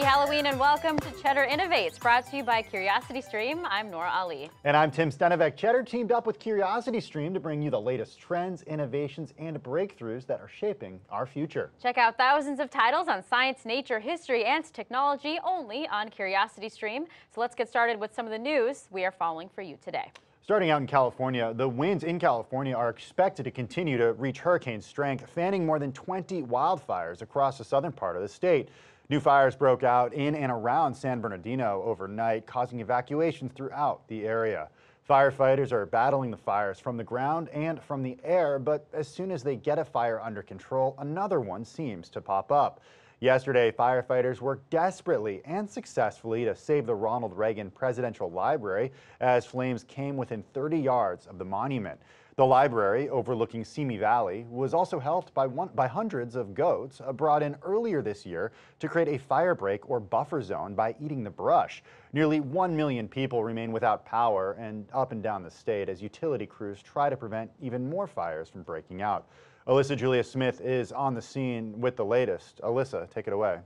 Happy Halloween and welcome to Cheddar Innovates, brought to you by CuriosityStream. I'm Nora Ali. And I'm Tim Stenovec. Cheddar teamed up with CuriosityStream to bring you the latest trends, innovations, and breakthroughs that are shaping our future. Check out thousands of titles on science, nature, history, and technology only on CuriosityStream. So let's get started with some of the news we are following for you today. Starting out in California, the winds in California are expected to continue to reach hurricane strength, fanning more than 20 wildfires across the southern part of the state. New fires broke out in and around San Bernardino overnight, causing evacuations throughout the area. Firefighters are battling the fires from the ground and from the air, but as soon as they get a fire under control, another one seems to pop up. Yesterday, firefighters worked desperately and successfully to save the Ronald Reagan Presidential Library as flames came within 30 yards of the monument. The library, overlooking Simi Valley, was also helped by, one, by hundreds of goats brought in earlier this year to create a fire break or buffer zone by eating the brush. Nearly 1 million people remain without power and up and down the state as utility crews try to prevent even more fires from breaking out. Alyssa Julia Smith is on the scene with the latest. Alyssa, take it away.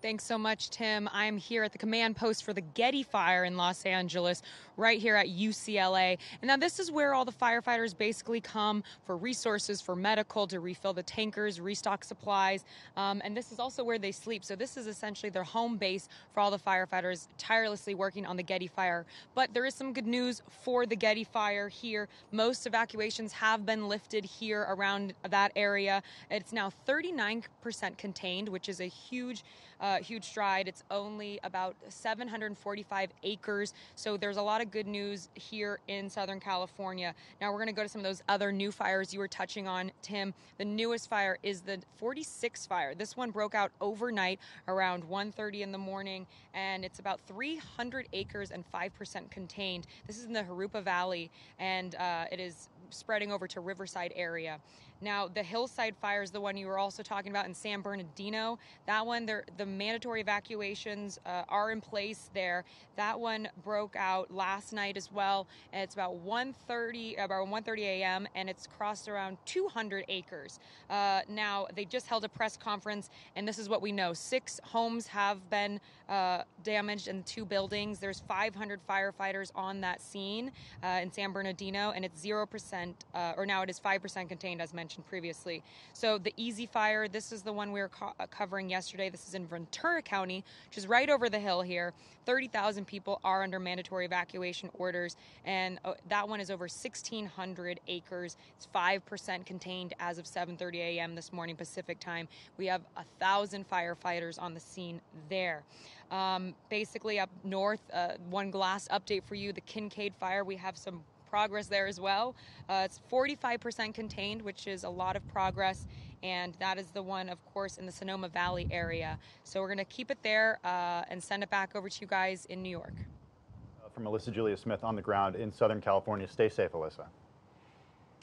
Thanks so much, Tim. I'm here at the command post for the Getty Fire in Los Angeles, right here at UCLA. And now this is where all the firefighters basically come for resources, for medical, to refill the tankers, restock supplies. Um, and this is also where they sleep. So this is essentially their home base for all the firefighters tirelessly working on the Getty Fire. But there is some good news for the Getty Fire here. Most evacuations have been lifted here around that area. It's now 39% contained, which is a huge uh, huge stride. It's only about 745 acres, so there's a lot of good news here in Southern California. Now we're going to go to some of those other new fires you were touching on, Tim. The newest fire is the 46 fire. This one broke out overnight around 1:30 in the morning, and it's about 300 acres and 5% contained. This is in the Jurupa Valley, and uh, it is spreading over to Riverside area. Now, the hillside fire is the one you were also talking about in San Bernardino. That one, the mandatory evacuations uh, are in place there. That one broke out last night as well. And it's about 1:30 about 1:30 a.m. and it's crossed around 200 acres. Uh, now, they just held a press conference, and this is what we know: six homes have been uh, damaged in two buildings. There's 500 firefighters on that scene uh, in San Bernardino, and it's zero percent, uh, or now it is five percent contained, as mentioned mentioned previously. So the Easy Fire, this is the one we were co- covering yesterday. This is in Ventura County, which is right over the hill here. 30,000 people are under mandatory evacuation orders, and uh, that one is over 1,600 acres. It's 5% contained as of 7:30 a.m. this morning Pacific time. We have a thousand firefighters on the scene there. Um, basically, up north, uh, one glass update for you: the Kincade Fire. We have some progress there as well. Uh, it's 45% contained, which is a lot of progress, and that is the one, of course, in the Sonoma Valley area. So we're going to keep it there uh, and send it back over to you guys in New York. From Alyssa Julia Smith on the ground in Southern California. Stay safe, Alyssa.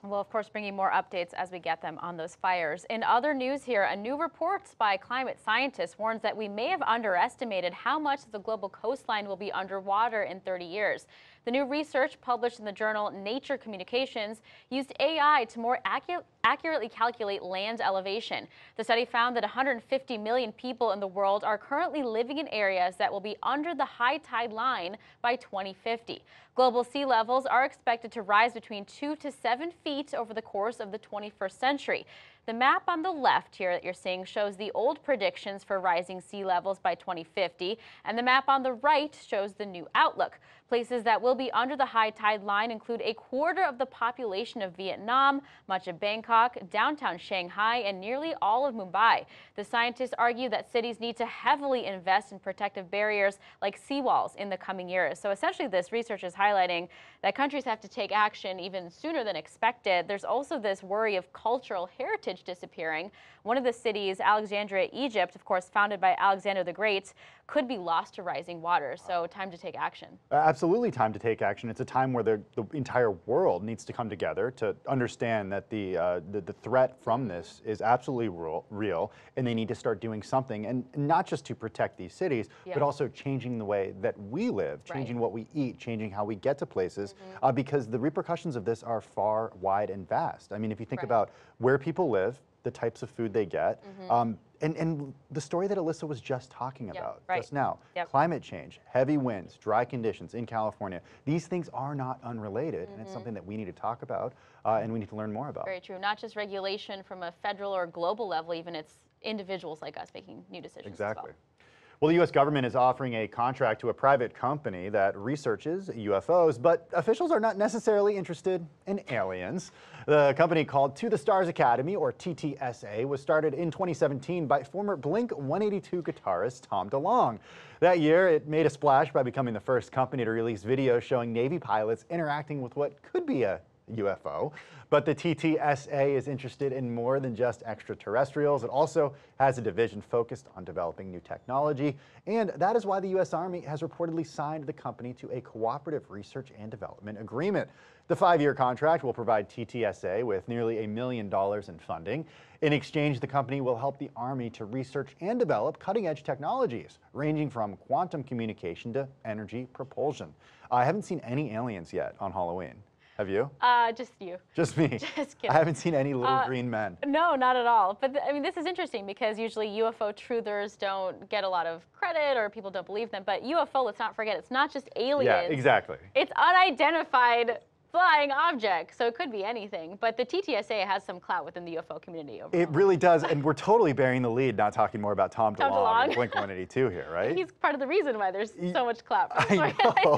We'll, of course, bring you more updates as we get them on those fires. In other news here, a new report by climate scientists warns that we may have underestimated how much of the global coastline will be underwater in 30 years. The new research published in the journal Nature Communications used AI to more accu accurately calculate land elevation. The study found that 150 million people in the world are currently living in areas that will be under the high tide line by 2050. Global sea levels are expected to rise between 2 to 7 feet over the course of the 21st century. The map on the left here that you're seeing shows the old predictions for rising sea levels by 2050, and the map on the right shows the new outlook. Places that will be under the high tide line include a quarter of the population of Vietnam, much of Bangkok, downtown Shanghai, and nearly all of Mumbai. The scientists argue that cities need to heavily invest in protective barriers like seawalls in the coming years. So essentially this research is highlighting that countries have to take action even sooner than expected. There's also this worry of cultural heritage disappearing. One of the cities, Alexandria, Egypt, of course founded by Alexander the Great, could be lost to rising waters. So time to take action. Absolutely time to take action. It's a time where the, the entire world needs to come together to understand that the, uh, the, the, threat from this is absolutely real, real, and they need to start doing something, and not just to protect these cities, yeah. but also changing the way that we live, changing right. what we eat, changing how we get to places, mm -hmm. uh, because the repercussions of this are far, wide, and vast. I mean, if you think right. about where people live, the types of food they get. Um, and, and the story that Alyssa was just talking Yeah, about right. just now Yep. climate change, heavy winds, dry conditions in California, these things are not unrelated. And it's something that we need to talk about uh, and we need to learn more about. Very true. Not just regulation from a federal or global level, even it's individuals like us making new decisions. Exactly. Well, the U.S. government is offering a contract to a private company that researches UFOs, but officials are not necessarily interested in aliens. The company called To the Stars Academy, or TTSA, was started in 2017 by former Blink 182 guitarist Tom DeLonge. That year, it made a splash by becoming the first company to release videos showing Navy pilots interacting with what could be a UFO. But the TTSA is interested in more than just extraterrestrials. It also has a division focused on developing new technology. And that is why the U.S. Army has reportedly signed the company to a cooperative research and development agreement. The five year contract will provide TTSA with nearly a million dollars in funding. In exchange, the company will help the Army to research and develop cutting edge technologies, ranging from quantum communication to energy propulsion. I haven't seen any aliens yet on Halloween. Have you? Uh, just you. Just me. Just kidding. I haven't seen any little Uh, green men. No, not at all. But I mean, this is interesting because usually UFO truthers don't get a lot of credit or people don't believe them. But UFO, let's not forget, it's not just aliens. Yeah, exactly. It's unidentified flying objects, so it could be anything. But the TTSA has some clout within the UFO community overall. It really does, and we're totally bearing the lead, not talking more about Tom, Tom DeLonge. Blink 182 here, right? He's part of the reason why there's so much clout. for I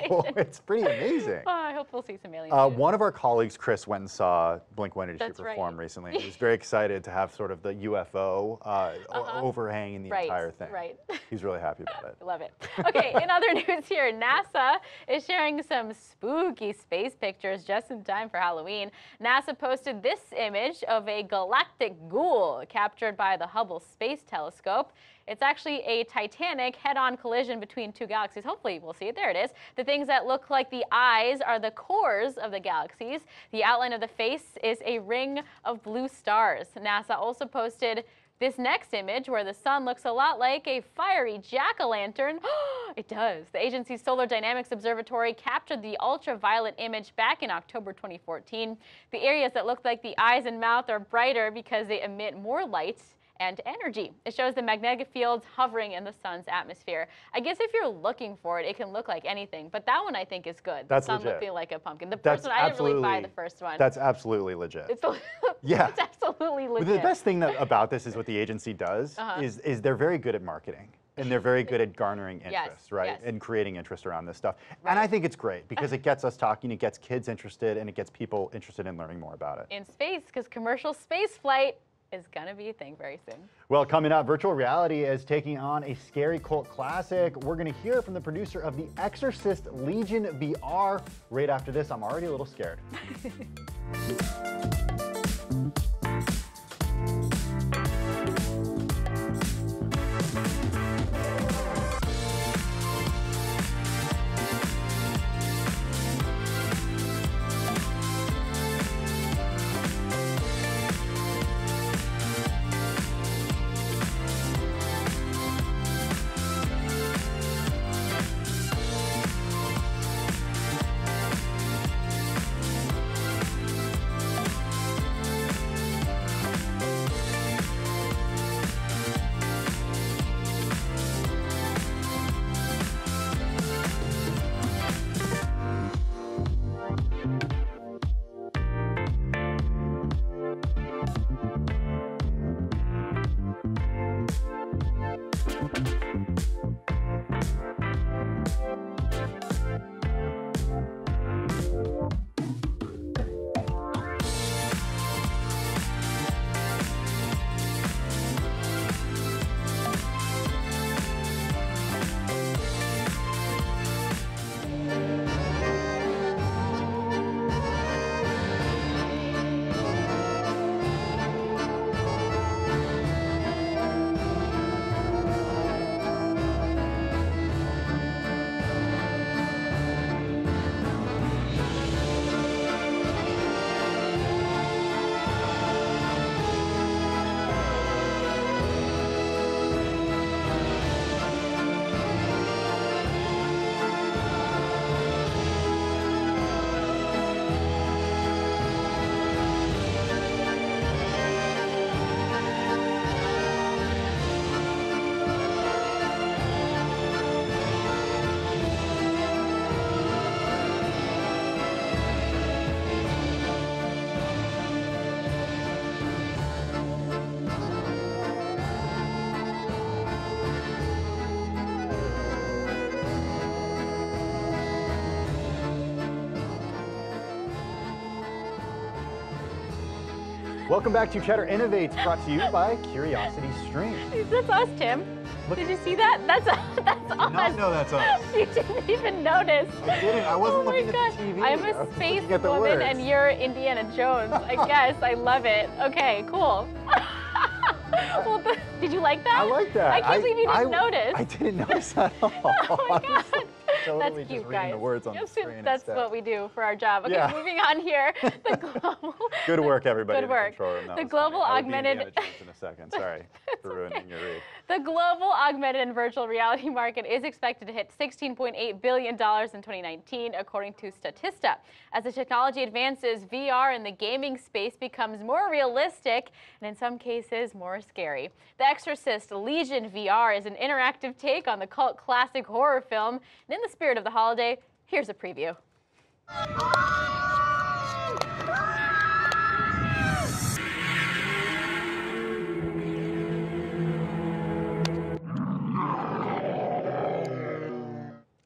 know. It's pretty amazing. Oh, I hope we'll see some aliens. Uh, one of our colleagues, Chris, went and saw Blink 182 That's right. perform recently. He was very excited to have sort of the UFO uh, o- overhanging the Right, entire thing. right. He's really happy about it. Love it. Okay, in other news here, NASA is sharing some spooky space pictures just in time for Halloween. NASA posted this image of a galactic ghoul captured by the Hubble Space Telescope. It's actually a titanic head-on collision between two galaxies. Hopefully we'll see it. There it is. The things that look like the eyes are the cores of the galaxies. The outline of the face is a ring of blue stars. NASA also posted this next image, where the sun looks a lot like a fiery jack o' lantern, it does. The agency's Solar Dynamics Observatory captured the ultraviolet image back in October 2014. The areas that look like the eyes and mouth are brighter because they emit more light and energy. It shows the magnetic fields hovering in the sun's atmosphere. I guess if you're looking for it, it can look like anything, but that one I think is good. That's the sun legit. looking like a pumpkin. The That's first one, I didn't really buy the first one. That's absolutely legit. it's, Yeah. it's absolutely But legit. the best thing that, about this is what the agency does Uh-huh. is, is they're very good at marketing. And they're very good at garnering Yes, interest, right? yes. And creating interest around this stuff. And I think it's great because it gets us talking, it gets kids interested, and it gets people interested in learning more about it. in space because commercial space flight is going to be a thing very soon. Well, coming up, virtual reality is taking on a scary cult classic. We're going to hear from the producer of The Exorcist Legion VR. Right after this, I'm already a little scared. Welcome back to Cheddar Innovates, brought to you by Curiosity Stream. That's us, Tim. Look- Did you see that? That's that's us. No, no, that's us. You didn't even notice. I didn't. I wasn't oh looking at gosh. the TV. I'm a space at woman words. and you're Indiana Jones. I guess. I love it. Okay, cool. well, did you like that? I like that. I can't believe you didn't I, notice. I didn't notice at all. Oh my I God. Totally That's just cute, reading guys. the words on Yes, the screen That's instead. what we do for our job. Okay, Yeah. moving on here. The global. Good work, everybody. Good the work. room. The global funny. I would be augmented- in a second. Sorry for ruining your read. The global augmented and virtual reality market is expected to hit $16.8 billion in 2019, according to Statista. As the technology advances, VR in the gaming space becomes more realistic and, in some cases, more scary. The Exorcist Legion VR is an interactive take on the cult classic horror film. And in the spirit of the holiday, here's a preview.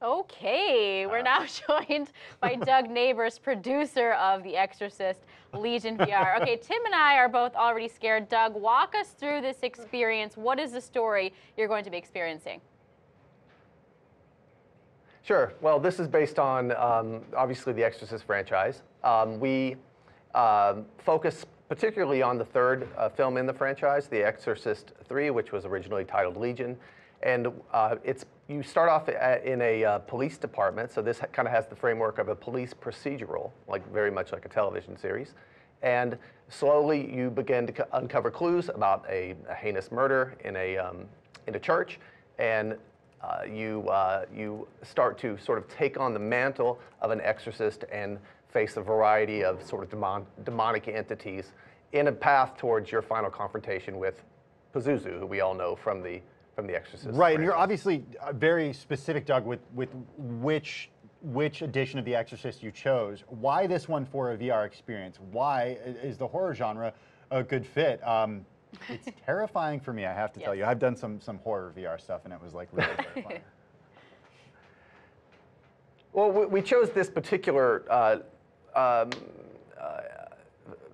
Okay, we're now joined by Doug Neighbors, producer of The Exorcist Legion VR. Okay, Tim and I are both already scared. Doug, walk us through this experience. What is the story you're going to be experiencing? Sure. Well, this is based on um, obviously the Exorcist franchise. Um, we um, focus particularly on the third uh, film in the franchise, The Exorcist 3, which was originally titled Legion. And uh, it's you start off a- in a uh, police department, so this kind of has the framework of a police procedural, like very much like a television series. And slowly you begin to co- uncover clues about a, a heinous murder in a um, in a church, and uh, you, uh, you start to sort of take on the mantle of an exorcist and face a variety of sort of demon, demonic entities in a path towards your final confrontation with Pazuzu, who we all know from the, from the Exorcist. Right, and you're obviously uh, very specific, Doug, with, with which which edition of The Exorcist you chose. Why this one for a VR experience? Why is the horror genre a good fit? Um, it's terrifying for me, I have to tell you. I've done some some horror VR stuff, and it was like really terrifying. Well, we, we chose this particular uh, um, uh,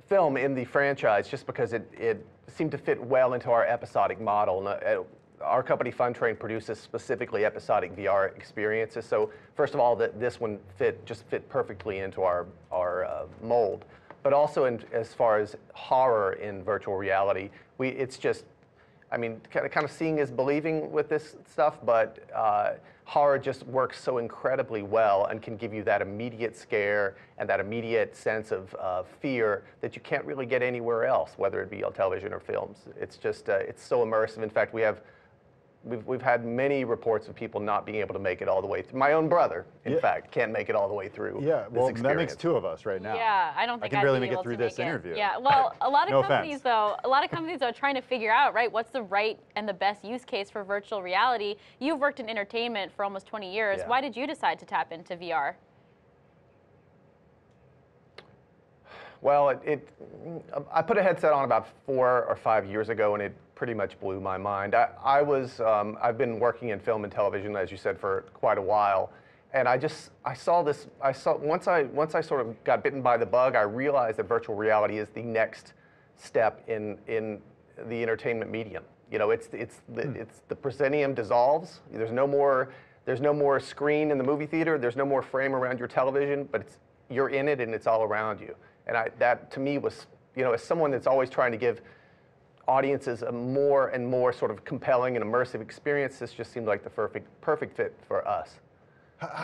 film in the franchise just because it, it seemed to fit well into our episodic model. And, uh, our company FunTrain produces specifically episodic VR experiences. So first of all, that this one fit just fit perfectly into our our uh, mold. But also, in, as far as horror in virtual reality, we it's just I mean, kind of, kind of seeing is believing with this stuff, but uh, horror just works so incredibly well and can give you that immediate scare and that immediate sense of uh, fear that you can't really get anywhere else, whether it be on television or films. It's just, uh, it's so immersive. In fact, we have, we've, we've had many reports of people not being able to make it all the way through. My own brother, in Yeah. fact, can't make it all the way through. yeah, this well, that makes two of us right now. Yeah, I don't think can I'd barely be make it through this make it. interview. Yeah, well, a lot of No companies offense. though, a lot of companies are trying to figure out, right, what's the right and the best use case for virtual reality. You've worked in entertainment for almost 20 years. Yeah. Why did you decide to tap into VR? Well, it, it, I put a headset on about four or five years ago, and it pretty much blew my mind. I, I was, um, I've been working in film and television, as you said, for quite a while, and I just, I saw this. I saw once I, once I sort of got bitten by the bug, I realized that virtual reality is the next step in in the entertainment medium. You know, it's it's the, it's the proscenium dissolves. There's no more. There's no more screen in the movie theater. There's no more frame around your television, but it's you're in it and it's all around you. And I, that to me was, you know, as someone that's always trying to give audiences a more and more sort of compelling and immersive experience, this just seemed like the perfect perfect fit for us.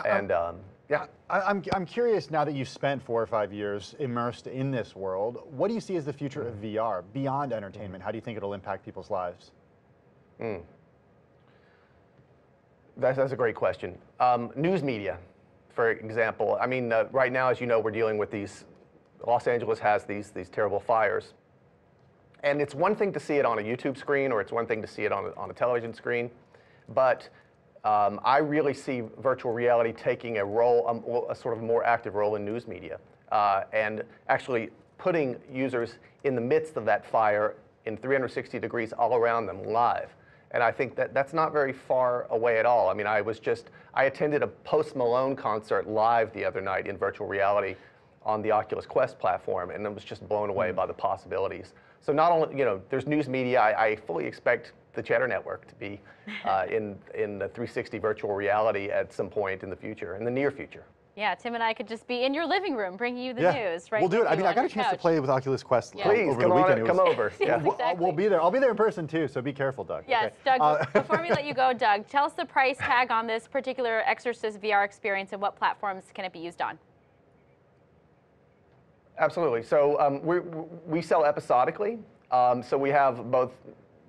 And um, yeah, I, I'm, I'm curious now that you've spent four or five years immersed in this world, what do you see as the future of VR beyond entertainment? How do you think it'll impact people's lives? That's, that's a great question. Um, news media, for example. I mean, uh, right now, as you know, we're dealing with these. Los Angeles has these these terrible fires, and it's one thing to see it on a YouTube screen, or it's one thing to see it on a, on a television screen, but um, I really see virtual reality taking a role, um, a sort of more active role in news media, uh, and actually putting users in the midst of that fire in 360 degrees all around them live. And I think that that's not very far away at all. I mean, I was just, I attended a Post Malone concert live the other night in virtual reality on the Oculus Quest platform, and I was just blown away by the possibilities. So not only, you know, there's news media. I, I fully expect the Cheddar Network to be uh, in in the 360 virtual reality at some point in the future, in the near future. Yeah, Tim and I could just be in your living room bringing you the yeah. news, right? We'll do it. I mean, I got a your chance to play with Oculus Quest Yeah. Please over the weekend. It come was- over. Yeah. We'll, Exactly. we'll be there. I'll be there in person too, so be careful, Doug. Yes, okay? Doug, Uh, before we let you go, Doug, tell us the price tag on this particular Exorcist VR experience and what platforms can it be used on? Absolutely. So um, we we sell episodically. Um, so we have both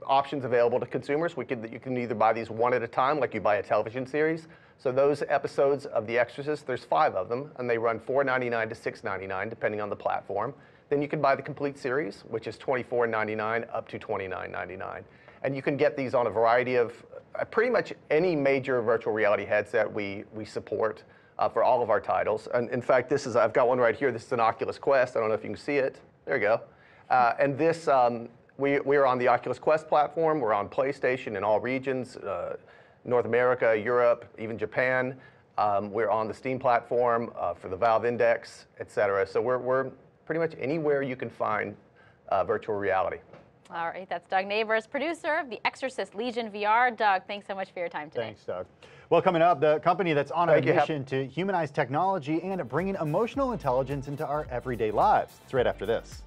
options available to consumers. We can you can either buy these one at a time, like you buy a television series. So those episodes of The Exorcist, there's five of them, and they run $4.99 to $6.99 depending on the platform. Then you can buy the complete series, which is $24.99 up to $29.99. And you can get these on a variety of uh, pretty much any major virtual reality headset we we support uh, for all of our titles. And in fact, this is I've got one right here. This is an Oculus Quest. I don't know if you can see it. There you go. Uh, and this um, we we are on the Oculus Quest platform. We're on PlayStation in all regions, uh, North America, Europe, even Japan. Um, we're on the Steam platform uh, for the Valve Index, et cetera. So we're we're pretty much anywhere you can find uh, virtual reality. All right, that's Doug Neighbors, producer of the Exorcist Legion VR. Doug, thanks so much for your time today. Thanks, Doug. Well, coming up, the company that's on Thank a mission to humanize technology and bringing emotional intelligence into our everyday lives. It's right after this.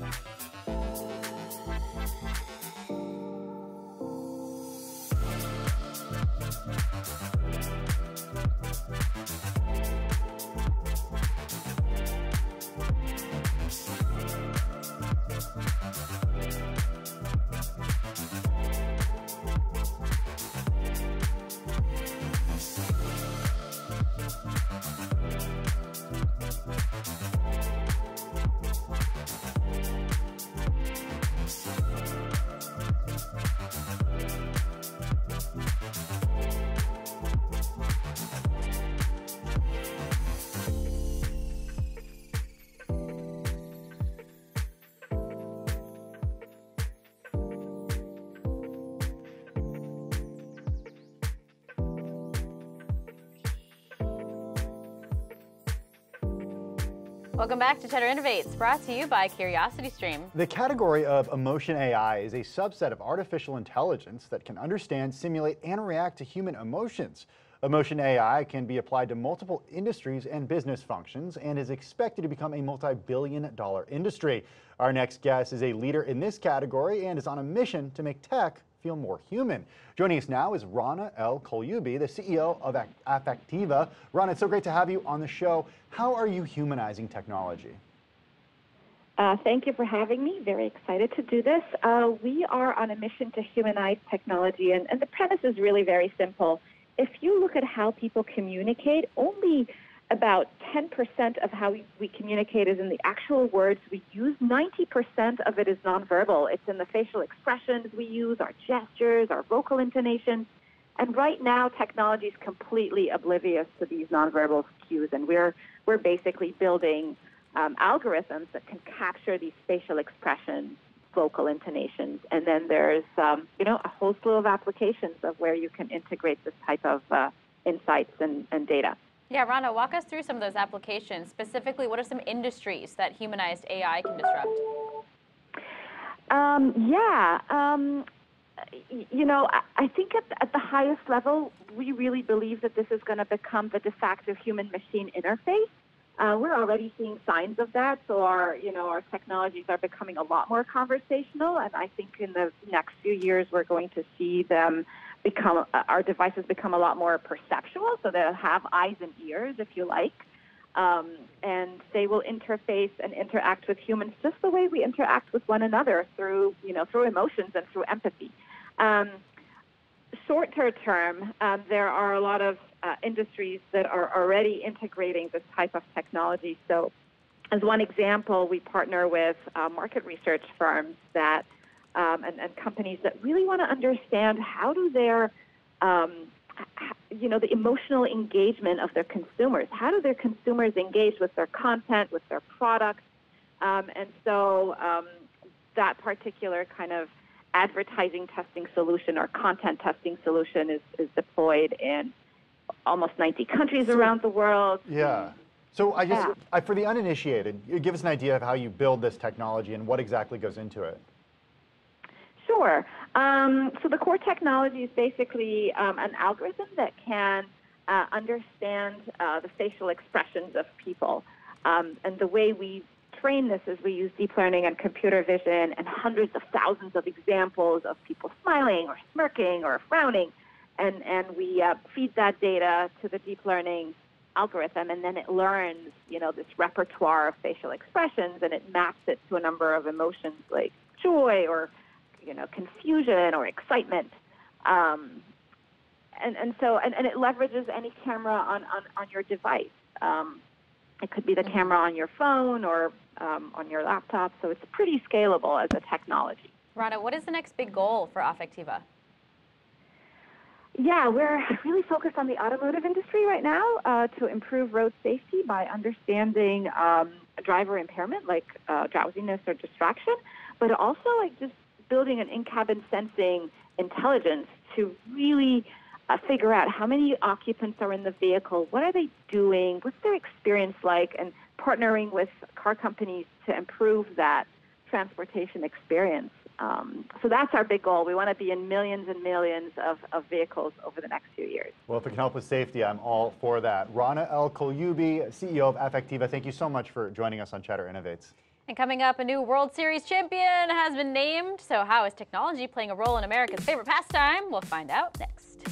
Thank Welcome back to Cheddar Innovates, brought to you by CuriosityStream. The category of emotion AI is a subset of artificial intelligence that can understand, simulate, and react to human emotions. Emotion AI can be applied to multiple industries and business functions and is expected to become a multi billion dollar industry. Our next guest is a leader in this category and is on a mission to make tech feel more human. Joining us now is Rana El Kaliouby, the CEO of Affectiva. Rana, it's so great to have you on the show. How are you humanizing technology? Uh, thank you for having me. Very excited to do this. Uh, we are on a mission to humanize technology, and, and the premise is really very simple. If you look at how people communicate, only about 10% of how we, communicate is in the actual words we use. 90% of it is nonverbal. It's in the facial expressions we use, our gestures, our vocal intonations. And right now, technology is completely oblivious to these nonverbal cues, and we're we're basically building um, algorithms that can capture these facial expressions, vocal intonations, and then there's um, you know a whole slew of applications of where you can integrate this type of uh, insights and, and data. Yeah, Rana, walk us through some of those applications. Specifically, what are some industries that humanized AI can disrupt? Um, yeah. Um, you know, I, I think at, at, the highest level, we really believe that this is going to become the de facto human-machine interface. Uh, we're already seeing signs of that. So our, you know, our technologies are becoming a lot more conversational, and I think in the next few years we're going to see them become uh, our devices become a lot more perceptual. So they'll have eyes and ears, if you like, um, and they will interface and interact with humans just the way we interact with one another through, you know, through emotions and through empathy. Um, shorter term, um, there are a lot of uh, industries that are already integrating this type of technology. So, as one example, we partner with uh, market research firms that um, and, and, companies that really want to understand how do their um, you know the emotional engagement of their consumers. How do their consumers engage with their content, with their products? Um, and so um, that particular kind of advertising testing solution or content testing solution is, is deployed in almost 90 countries so, around the world. Yeah. So I guess yeah. I, for the uninitiated, give us an idea of how you build this technology and what exactly goes into it. Sure. Um, so the core technology is basically um, an algorithm that can uh, understand uh, the facial expressions of people. Um, and the way we train this is we use deep learning and computer vision and hundreds of thousands of examples of people smiling or smirking or frowning and, and we uh, feed that data to the deep learning algorithm, and then it learns, you know, this repertoire of facial expressions, and it maps it to a number of emotions like joy or, you know, confusion or excitement. Um, and, and so, and, and it leverages any camera on, on, on your device. Um, it could be the mm-hmm. camera on your phone or um, on your laptop, so it's pretty scalable as a technology. Rana, what is the next big goal for Affectiva? Yeah, we're really focused on the automotive industry right now uh, to improve road safety by understanding um, driver impairment like uh, drowsiness or distraction, but also like just building an in-cabin sensing intelligence to really uh, figure out how many occupants are in the vehicle, what are they doing, what's their experience like, and partnering with car companies to improve that transportation experience. Um, so that's our big goal. We want to be in millions and millions of, of vehicles over the next few years. Well, if it can help with safety, I'm all for that. Rana El Kaliouby, CEO of Affectiva, thank you so much for joining us on Cheddar Innovates. And coming up, a new World Series champion has been named. So how is technology playing a role in America's favorite pastime? We'll find out next.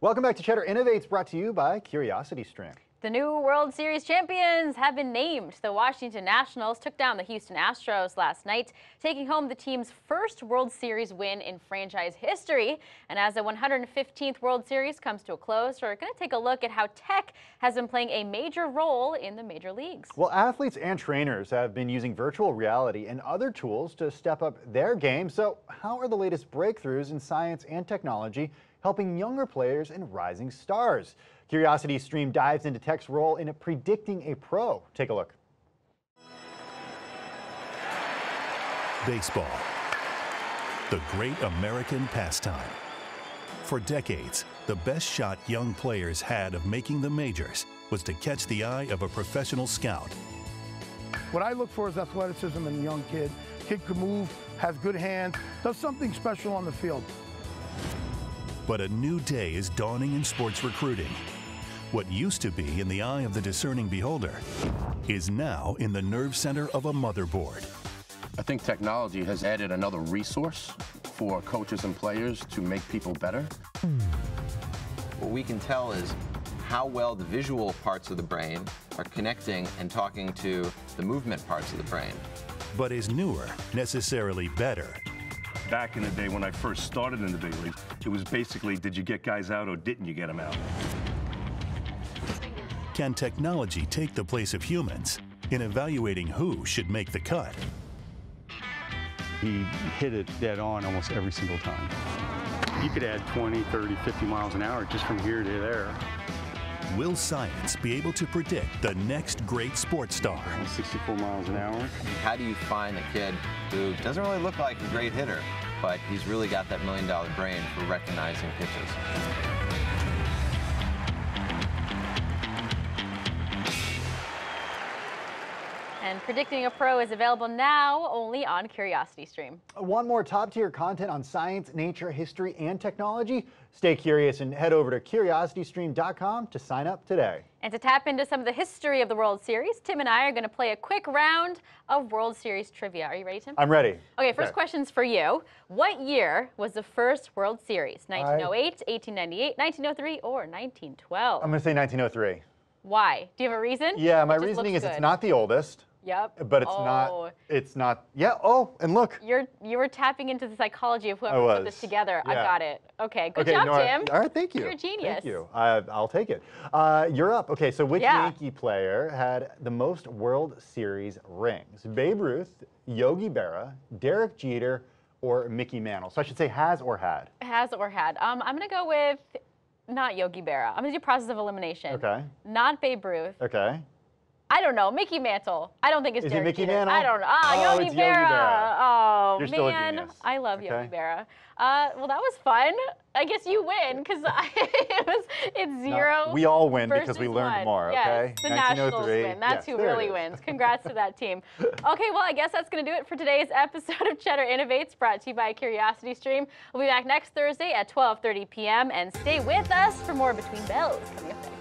Welcome back to Cheddar Innovates, brought to you by Curiosity CuriosityStream. The new World Series champions have been named. The Washington Nationals took down the Houston Astros last night, taking home the team's first World Series win in franchise history. And as the 115th World Series comes to a close, we're going to take a look at how tech has been playing a major role in the major leagues. Well, athletes and trainers have been using virtual reality and other tools to step up their game. So, how are the latest breakthroughs in science and technology helping younger players and rising stars? Curiosity Stream dives into tech's role in predicting a pro. Take a look. Baseball, the great American pastime. For decades, the best shot young players had of making the majors was to catch the eye of a professional scout. What I look for is athleticism in a young kid. Kid can move, has good hands, does something special on the field. But a new day is dawning in sports recruiting. What used to be in the eye of the discerning beholder is now in the nerve center of a motherboard. I think technology has added another resource for coaches and players to make people better. What we can tell is how well the visual parts of the brain are connecting and talking to the movement parts of the brain. But is newer necessarily better? Back in the day when I first started in the big leagues, it was basically did you get guys out or didn't you get them out? Can technology take the place of humans in evaluating who should make the cut? He hit it dead on almost every single time. You could add 20, 30, 50 miles an hour just from here to there. Will science be able to predict the next great sports star? 64 miles an hour. How do you find a kid who doesn't really look like a great hitter, but he's really got that million dollar brain for recognizing pitches? Predicting a Pro is available now only on Curiosity Stream. Want more top tier content on science, nature, history, and technology? Stay curious and head over to curiositystream.com to sign up today. And to tap into some of the history of the World Series, Tim and I are going to play a quick round of World Series trivia. Are you ready, Tim? I'm ready. Okay, first okay. question's for you. What year was the first World Series? 1908, 1898, 1903, or 1912? I'm going to say 1903. Why? Do you have a reason? Yeah, my reasoning is good. it's not the oldest. Yep. But it's oh. not. It's not. Yeah. Oh, and look. You're you were tapping into the psychology of whoever put this together. Yeah. I got it. Okay. Good okay, job, no, Tim. all right. Thank you. You're a genius. Thank you. I, will take it. Uh, you're up. Okay. So which yeah. Yankee player had the most World Series rings? Babe Ruth, Yogi Berra, Derek Jeter, or Mickey Mantle? So I should say has or had. Has or had. Um, I'm gonna go with not Yogi Berra. I'm gonna do process of elimination. Okay. Not Babe Ruth. Okay. I don't know. Mickey Mantle. I don't think it's Is Derek it Mickey Jeter. Mantle? I don't know. Ah, oh, Yogi, Berra. Yogi Berra. Oh, You're man. I love okay. Yogi Berra. Uh, well, that was fun. I guess you win because it was it's zero. No, we all win because we learned one. more. Okay. Yes, the Nationals win. That's yes, who really wins. Congrats to that team. Okay, well, I guess that's going to do it for today's episode of Cheddar Innovates, brought to you by Curiosity Stream. We'll be back next Thursday at 12:30 p.m. and stay with us for more Between Bells coming up next.